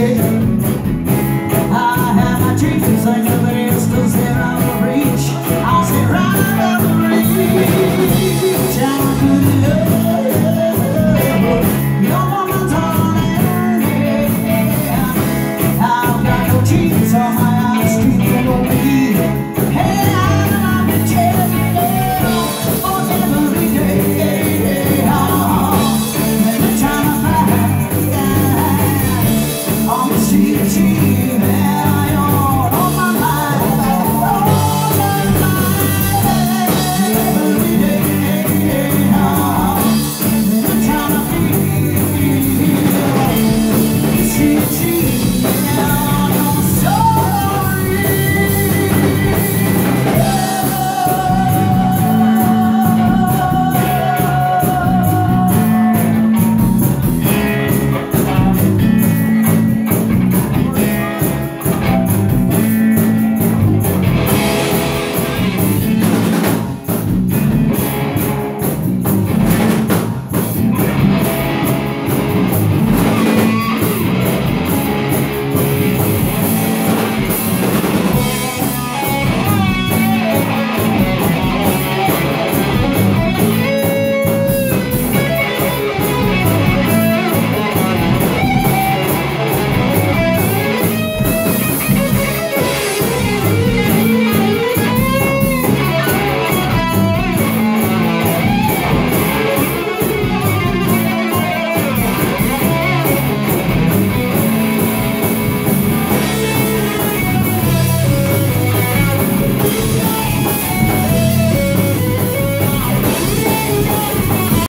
treat